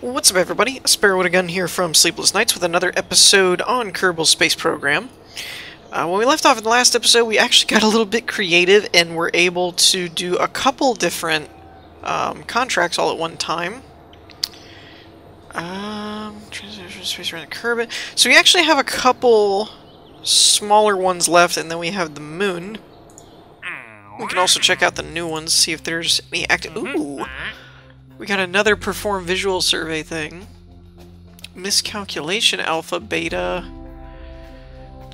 What's up everybody? Sparrow with a Gun here from Sleepless Knights with another episode on Kerbal Space Program. Uh, when we left off in the last episode, we actually got a little bit creative and were able to do a couple different um, contracts all at one time. Um, transition space around the Kerbin. So we actually have a couple smaller ones left, and then we have the moon. We can also check out the new ones, see if there's any active. Ooh! We got another perform visual survey thing. Miscalculation alpha beta.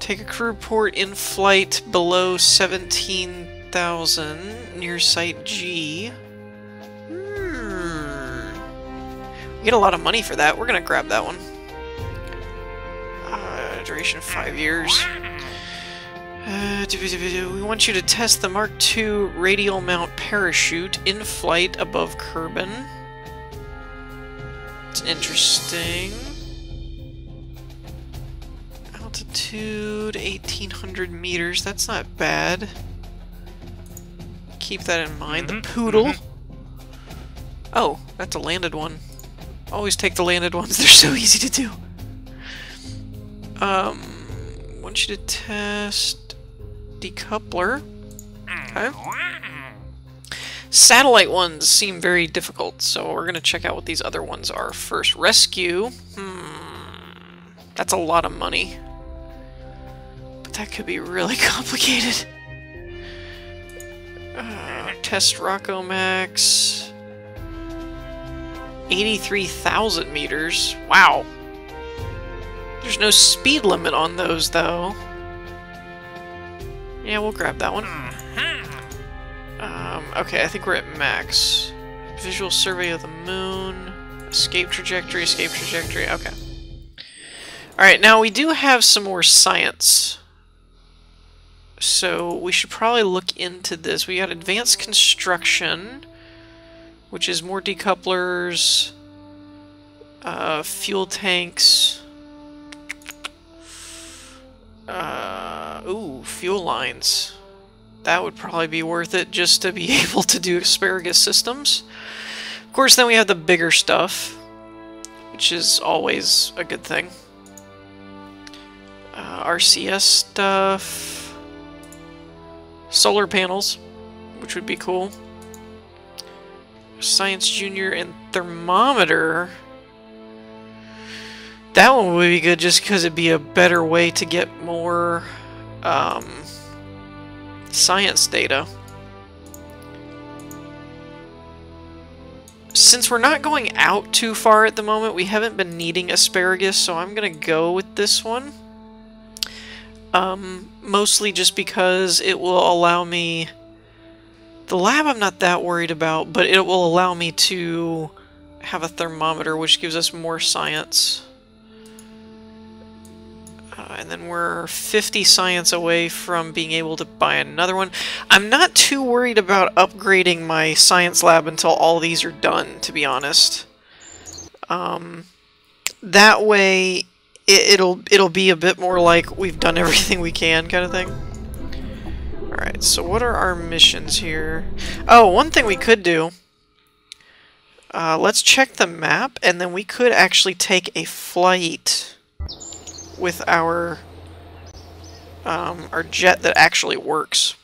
Take a crew report in flight below 17,000 near site G. Hmm. We get a lot of money for that. We're gonna grab that one. Uh, duration five years. Uh, we want you to test the Mark II radial mount parachute in flight above Kerbin. It's interesting. Altitude 1800 meters, that's not bad. Keep that in mind. The mm-hmm, poodle. Mm-hmm. Oh, that's a landed one. Always take the landed ones, they're so easy to do. Um, want you to test decoupler. Mm. Okay. Satellite ones seem very difficult, so we're going to check out what these other ones are first. Rescue. Hmm. That's a lot of money. But that could be really complicated. Uh, test Rockomax. 83,000 meters. Wow. There's no speed limit on those, though. Yeah, we'll grab that one. Um, okay, I think we're at max. Visual survey of the moon. Escape trajectory, escape trajectory. Okay. Alright, now we do have some more science. So we should probably look into this. We got advanced construction, which is more decouplers, uh, fuel tanks. Uh, ooh, fuel lines. That would probably be worth it just to be able to do asparagus systems. Of course, then we have the bigger stuff, which is always a good thing. Uh, RCS stuff. Solar panels, which would be cool. Science Junior and Thermometer. That one would be good just because it'd be a better way to get more um, science data. Since we're not going out too far at the moment, we haven't been needing asparagus, so I'm going to go with this one. Um, mostly just because it will allow me... The lab I'm not that worried about, but it will allow me to have a thermometer, which gives us more science. Uh, and then we're 50 science away from being able to buy another one. I'm not too worried about upgrading my science lab until all these are done, to be honest. Um, that way, it, will it'll be a bit more like we've done everything we can kind of thing. Alright, so what are our missions here? Oh, one thing we could do... Uh, let's check the map, and then we could actually take a flight with our um, our jet that actually works.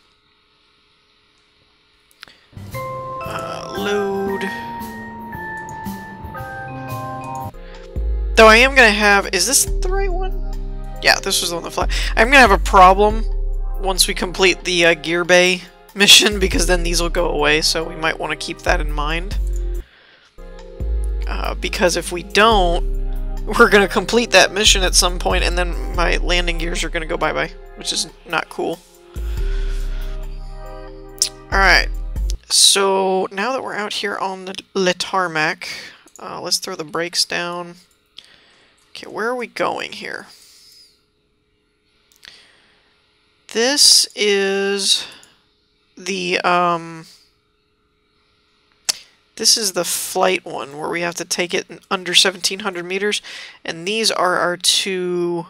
Uh, load. Though I am gonna have, is this the right one? Yeah, this was on the fly. I'm gonna have a problem once we complete the uh, gear bay mission because then these will go away, so we might want to keep that in mind. Uh, because if we don't, we're going to complete that mission at some point, and then my landing gears are going to go bye-bye, which is not cool. Alright, so now that we're out here on the Le Tarmac, uh, let's throw the brakes down. Okay, where are we going here? This is the, um... This is the flight one, where we have to take it under 1700 meters, and these are our two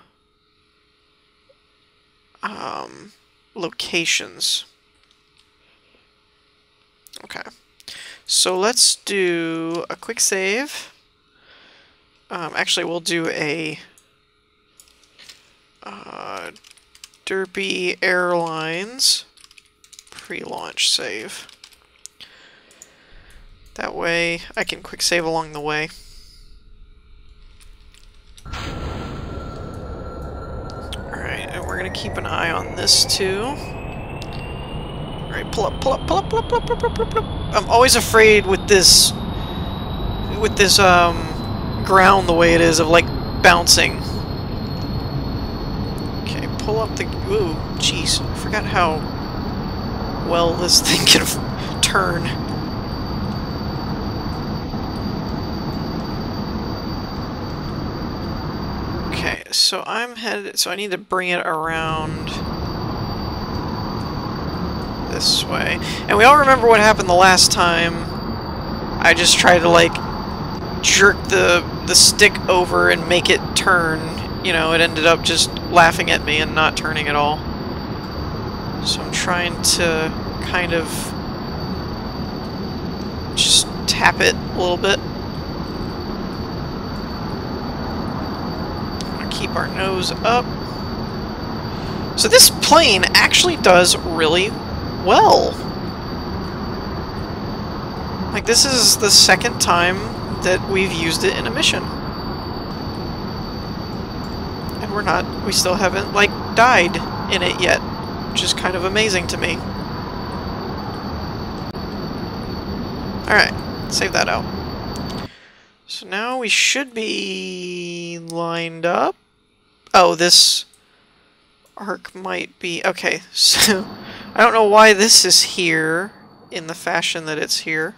um, locations. Okay, so let's do a quick save. Um, actually, we'll do a uh, Derpy Airlines pre-launch save. That way, I can quick save along the way. Alright, and we're gonna keep an eye on this too. Alright, pull up, pull up, pull up, pull up, pull up, pull up, pull up, pull up. I'm always afraid with this with this um ground the way it is of like bouncing. Okay, pull up the ooh, jeez. I forgot how well this thing can turn. Okay, so I'm headed, so I need to bring it around this way. And we all remember what happened the last time. I just tried to, like, jerk the, the stick over and make it turn. You know, it ended up just laughing at me and not turning at all. So I'm trying to kind of just tap it a little bit. Keep our nose up. So this plane actually does really well. Like, this is the second time that we've used it in a mission. And we're not, we still haven't, like, died in it yet, which is kind of amazing to me. Alright, save that out. So now we should be lined up. Oh, this arc might be... Okay, so I don't know why this is here in the fashion that it's here.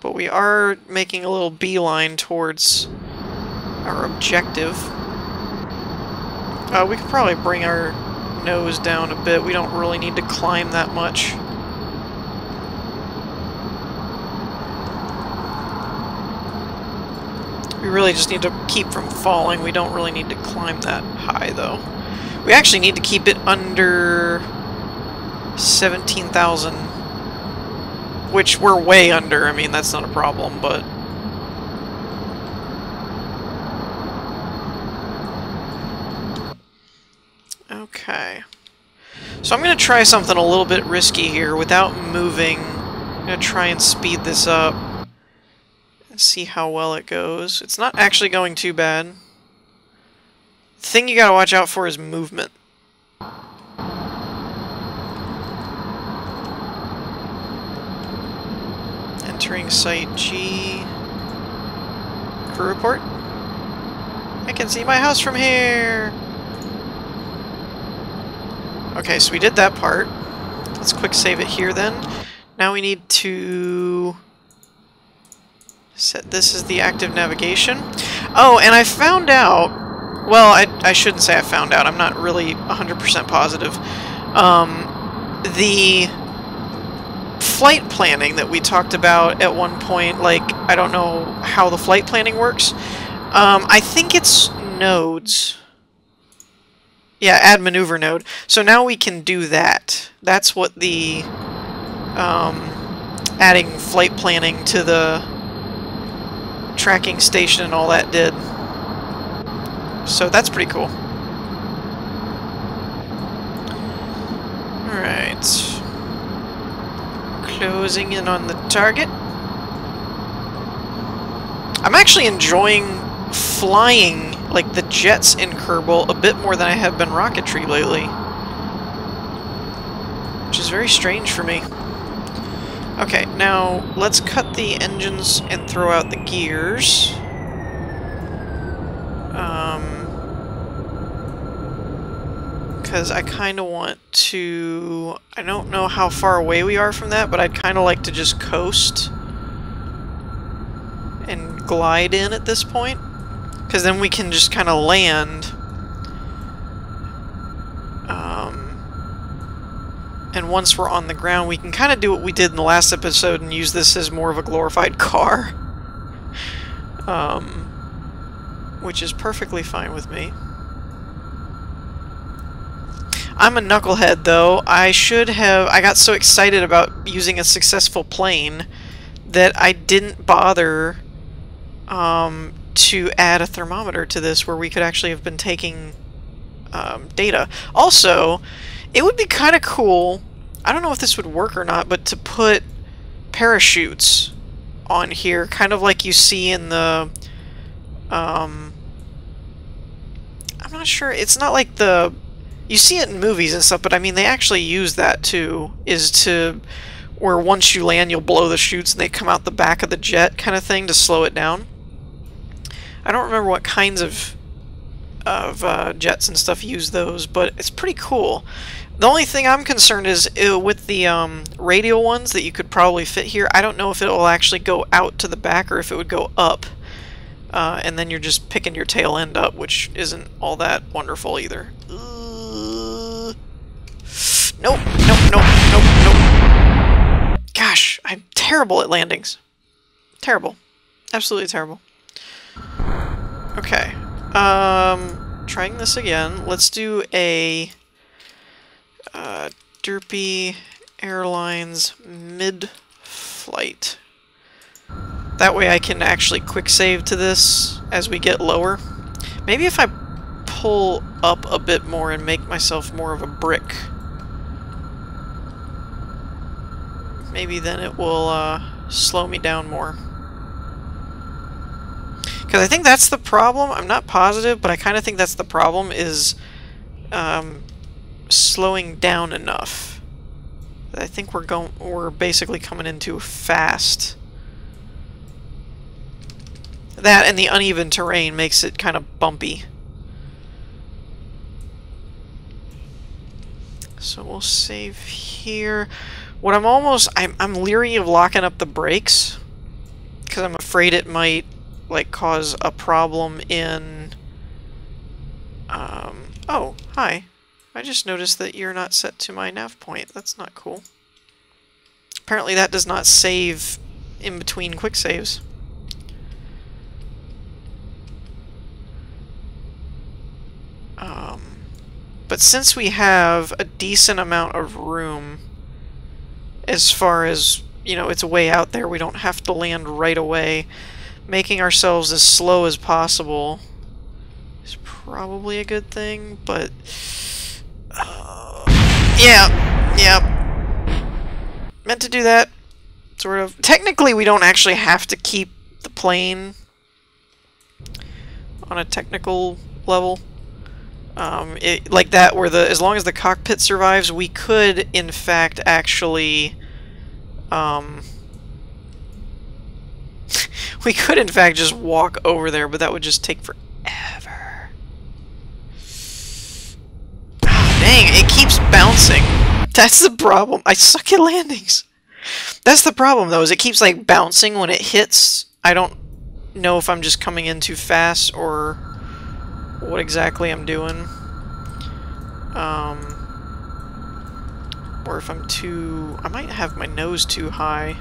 But we are making a little beeline towards our objective. Uh, we could probably bring our nose down a bit. We don't really need to climb that much. We really just need to keep from falling. We don't really need to climb that high, though. We actually need to keep it under 17,000, which we're way under. I mean, that's not a problem, but... Okay. So I'm going to try something a little bit risky here without moving. I'm going to try and speed this up see how well it goes. It's not actually going too bad. The thing you gotta watch out for is movement. Entering Site G. Crew report. I can see my house from here! Okay, so we did that part. Let's quick save it here then. Now we need to Set this as the active navigation. Oh, and I found out... Well, I, I shouldn't say I found out. I'm not really 100% positive. Um, the flight planning that we talked about at one point, like, I don't know how the flight planning works. Um, I think it's nodes. Yeah, add maneuver node. So now we can do that. That's what the um, adding flight planning to the tracking station and all that did. So that's pretty cool. Alright. Closing in on the target. I'm actually enjoying flying like the jets in Kerbal a bit more than I have been rocketry lately. Which is very strange for me. Okay, now let's cut the engines and throw out the gears. Um, because I kind of want to... I don't know how far away we are from that, but I'd kind of like to just coast and glide in at this point. Because then we can just kind of land Once we're on the ground, we can kind of do what we did in the last episode and use this as more of a glorified car. Um, which is perfectly fine with me. I'm a knucklehead, though. I should have... I got so excited about using a successful plane that I didn't bother um, to add a thermometer to this where we could actually have been taking um, data. Also, it would be kind of cool, I don't know if this would work or not, but to put parachutes on here, kind of like you see in the... Um, I'm not sure, it's not like the... You see it in movies and stuff, but I mean, they actually use that too, is to... Where once you land, you'll blow the chutes and they come out the back of the jet kind of thing to slow it down. I don't remember what kinds of of uh, jets and stuff use those, but it's pretty cool. The only thing I'm concerned is uh, with the um, radial ones that you could probably fit here, I don't know if it will actually go out to the back or if it would go up. Uh, and then you're just picking your tail end up, which isn't all that wonderful either. Uh, nope, nope, nope, nope, nope. Gosh, I'm terrible at landings. Terrible. Absolutely terrible. Okay. Um, trying this again. Let's do a uh, Derpy Airlines mid-flight. That way I can actually quick save to this as we get lower. Maybe if I pull up a bit more and make myself more of a brick. Maybe then it will uh, slow me down more. Because I think that's the problem. I'm not positive, but I kind of think that's the problem is um, slowing down enough. I think we're going. We're basically coming into fast. That and the uneven terrain makes it kind of bumpy. So we'll save here. What I'm almost... I'm, I'm leery of locking up the brakes. Because I'm afraid it might like cause a problem in um, oh hi I just noticed that you're not set to my nav point. That's not cool. Apparently that does not save in between quick saves. Um, but since we have a decent amount of room as far as you know it's way out there we don't have to land right away. Making ourselves as slow as possible is probably a good thing, but... Yeah, yeah. Meant to do that, sort of. Technically, we don't actually have to keep the plane on a technical level. Um, it, like that, where the as long as the cockpit survives, we could, in fact, actually... Um, we could, in fact, just walk over there, but that would just take forever. Oh, dang, it keeps bouncing. That's the problem. I suck at landings. That's the problem, though, is it keeps, like, bouncing when it hits. I don't know if I'm just coming in too fast or what exactly I'm doing. Um, or if I'm too... I might have my nose too high.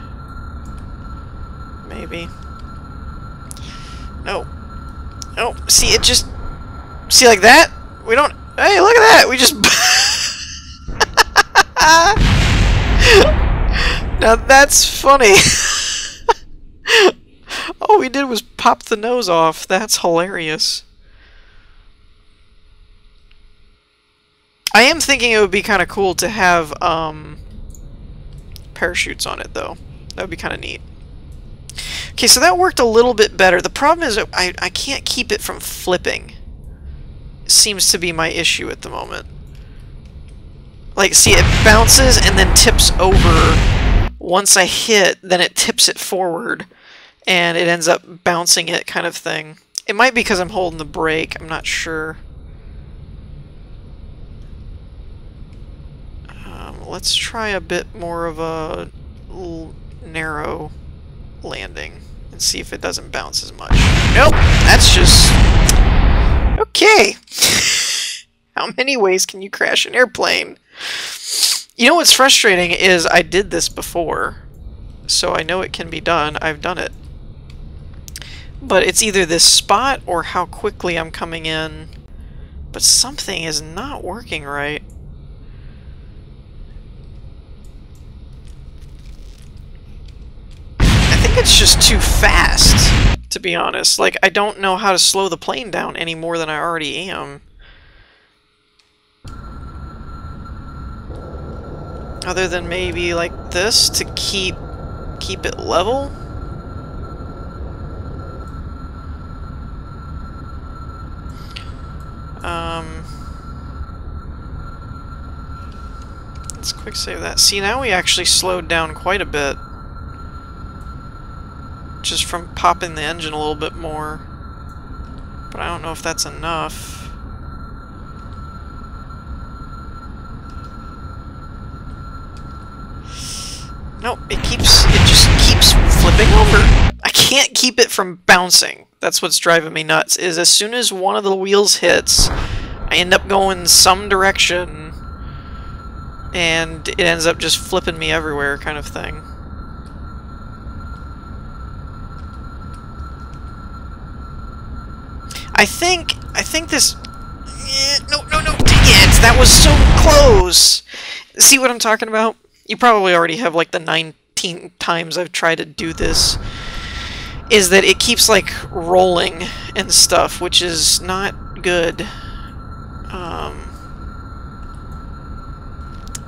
Maybe. No. No. See, it just... See, like that? We don't... Hey, look at that! We just... now that's funny. All we did was pop the nose off. That's hilarious. I am thinking it would be kind of cool to have um, parachutes on it, though. That would be kind of neat. Okay, so that worked a little bit better. The problem is I, I can't keep it from flipping. Seems to be my issue at the moment. Like, see, it bounces and then tips over. Once I hit, then it tips it forward, and it ends up bouncing it kind of thing. It might be because I'm holding the brake, I'm not sure. Um, let's try a bit more of a narrow landing and see if it doesn't bounce as much. Nope, that's just... Okay. How many ways can you crash an airplane? You know what's frustrating is I did this before, so I know it can be done. I've done it. But it's either this spot or how quickly I'm coming in. But something is not working right. I think it's just too fast to be honest. Like, I don't know how to slow the plane down any more than I already am. Other than maybe like this to keep keep it level. Um, let's quick save that. See, now we actually slowed down quite a bit. Just from popping the engine a little bit more. But I don't know if that's enough. Nope, it keeps, it just keeps flipping over. I can't keep it from bouncing. That's what's driving me nuts, is as soon as one of the wheels hits, I end up going some direction, and it ends up just flipping me everywhere kind of thing. I think, I think this, eh, no, no, no, dang it, that was so close! See what I'm talking about? You probably already have like the 19 times I've tried to do this is that it keeps like rolling and stuff, which is not good. Um,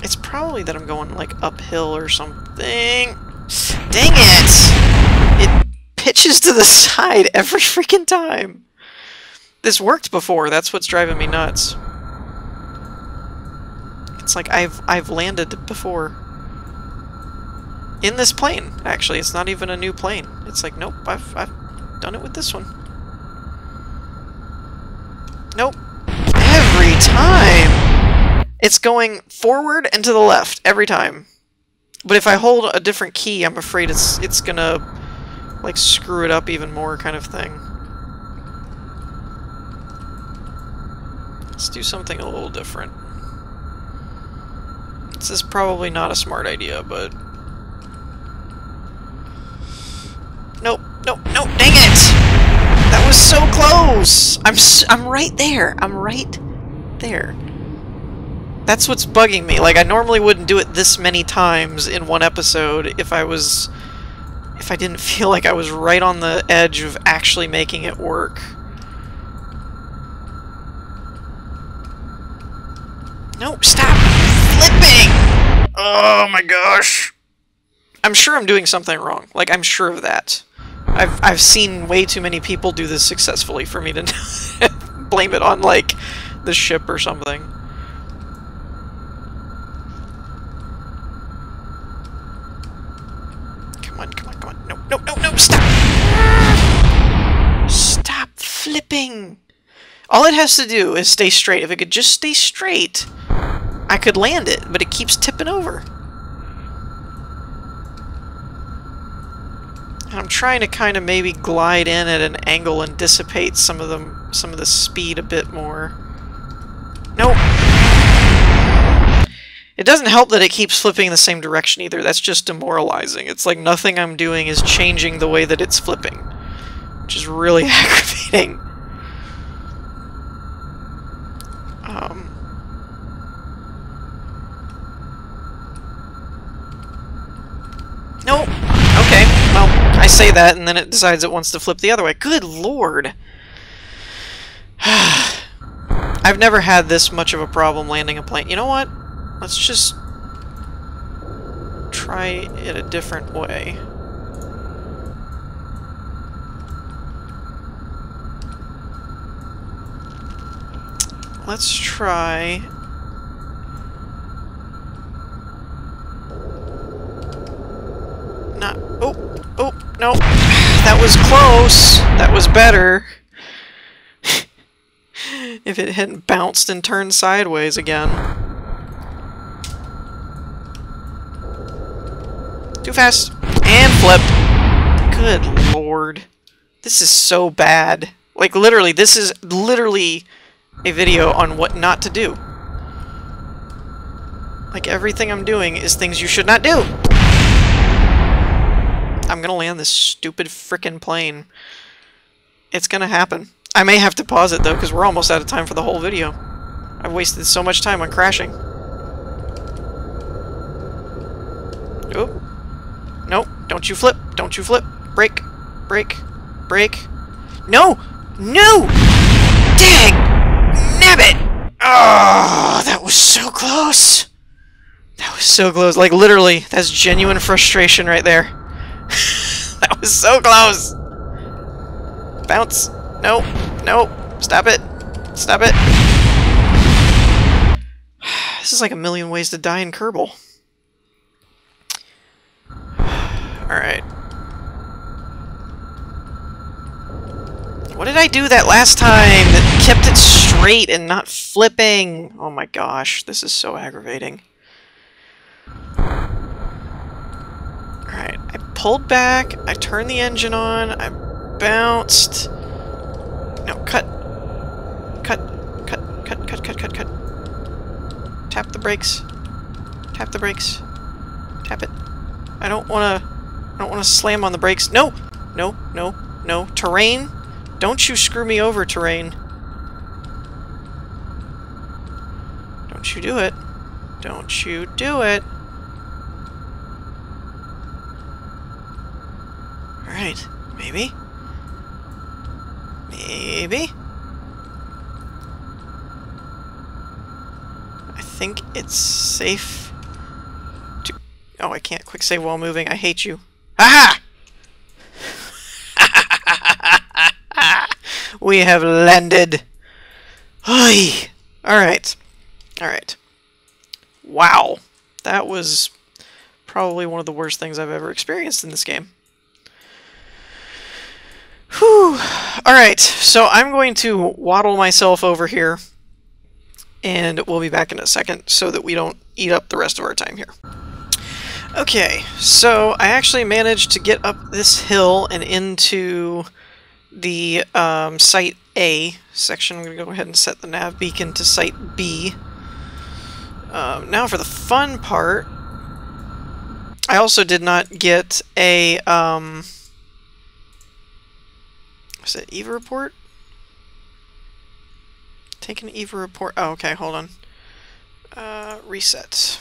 it's probably that I'm going like uphill or something. Dang it! It pitches to the side every freaking time. This worked before, that's what's driving me nuts. It's like I've I've landed before. In this plane, actually. It's not even a new plane. It's like, nope, I've, I've done it with this one. Nope. Every time! It's going forward and to the left, every time. But if I hold a different key, I'm afraid it's it's gonna, like, screw it up even more kind of thing. Let's do something a little different. This is probably not a smart idea, but Nope, nope, nope, dang it! That was so close! I'm, I'm right there. I'm right there. That's what's bugging me. Like, I normally wouldn't do it this many times in one episode if I was... if I didn't feel like I was right on the edge of actually making it work. Nope, stop flipping! Oh my gosh. I'm sure I'm doing something wrong. Like, I'm sure of that. I've I've seen way too many people do this successfully for me to blame it on like the ship or something. Come on, come on, come on. No, no, no, no, stop! Stop flipping! All it has to do is stay straight. If it could just stay straight, I could land it, but it keeps tipping over. I'm trying to kind of maybe glide in at an angle and dissipate some of the some of the speed a bit more. Nope. It doesn't help that it keeps flipping in the same direction either. That's just demoralizing. It's like nothing I'm doing is changing the way that it's flipping, which is really aggravating. Um, nope. I say that and then it decides it wants to flip the other way. Good lord! I've never had this much of a problem landing a plane. You know what? Let's just try it a different way. Let's try not... Oh! Oh! No! That was close! That was better! if it hadn't bounced and turned sideways again. Too fast! And flip! Good lord. This is so bad. Like, literally, this is literally a video on what not to do. Like, everything I'm doing is things you should not do! I'm gonna land this stupid frickin' plane. It's gonna happen. I may have to pause it though, because we're almost out of time for the whole video. I've wasted so much time on crashing. Oh. Nope. Don't you flip. Don't you flip. Break. Break. Break. No! No! Dang! Nabbit! Oh, ah, that was so close! That was so close. Like, literally, that's genuine frustration right there. that was so close! Bounce. No. No. Stop it. Stop it. This is like a million ways to die in Kerbal. Alright. What did I do that last time that kept it straight and not flipping? Oh my gosh, this is so aggravating. Pulled back, I turned the engine on, I bounced... No, cut. Cut. Cut, cut, cut, cut, cut, cut. Tap the brakes. Tap the brakes. Tap it. I don't want to... I don't want to slam on the brakes. No! No, no, no. Terrain? Don't you screw me over, Terrain. Don't you do it. Don't you do it. Alright, maybe. Maybe. I think it's safe to... Oh, I can't quick save while moving. I hate you. Aha! we have landed. Alright. Alright. Wow. That was probably one of the worst things I've ever experienced in this game. Whew. Alright, so I'm going to waddle myself over here and we'll be back in a second so that we don't eat up the rest of our time here. Okay, so I actually managed to get up this hill and into the um, Site A section. I'm going to go ahead and set the nav beacon to Site B. Um, now for the fun part, I also did not get a, um, was it EVA report? Take an EVA report. Oh, okay, hold on. Uh, reset.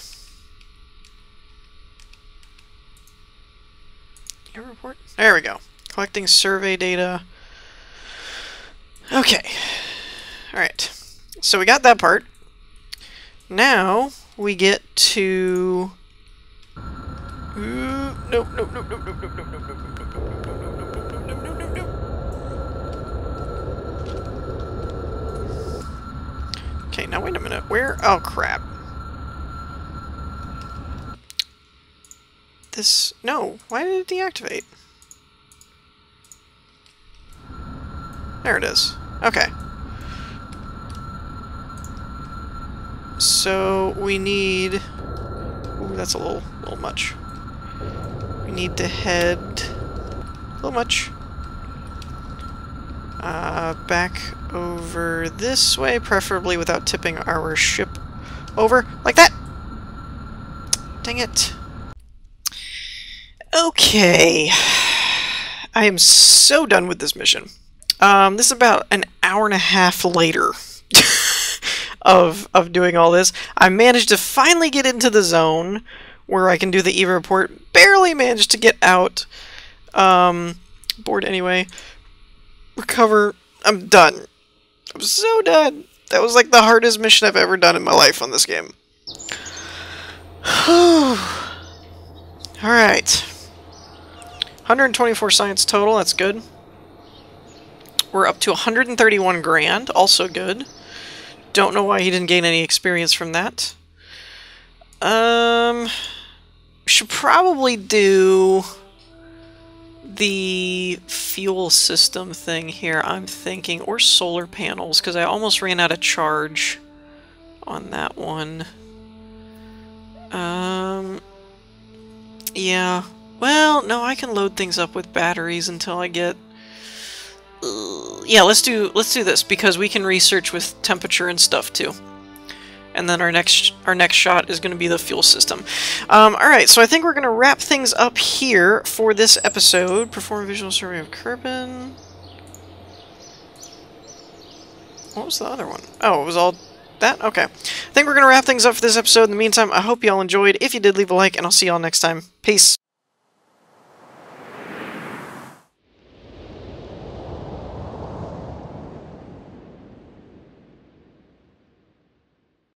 EVA report? There we go. Collecting survey data. Okay. Alright. So we got that part. Now we get to... Ooh, nope, nope, nope, nope, nope, nope, nope, Where? Oh, crap. This... No. Why did it deactivate? There it is. Okay. So, we need... Ooh, that's a little, little much. We need to head... A little much. Uh, back over this way, preferably without tipping our ship over, like that! Dang it. Okay. I am so done with this mission. Um, this is about an hour and a half later of, of doing all this. I managed to finally get into the zone where I can do the EVA report. Barely managed to get out. Um, bored anyway. Recover. I'm done. I'm so done. That was like the hardest mission I've ever done in my life on this game. Alright. 124 science total, that's good. We're up to 131 grand, also good. Don't know why he didn't gain any experience from that. Um, should probably do the fuel system thing here, I'm thinking, or solar panels, because I almost ran out of charge on that one. Um, yeah. Well, no, I can load things up with batteries until I get... Uh, yeah, let's do let's do this because we can research with temperature and stuff too and then our next our next shot is going to be the fuel system. Um, all right, so I think we're going to wrap things up here for this episode. Perform visual survey of Kerbin. What was the other one? Oh, it was all that? Okay. I think we're going to wrap things up for this episode. In the meantime, I hope you all enjoyed. If you did, leave a like, and I'll see y'all next time. Peace.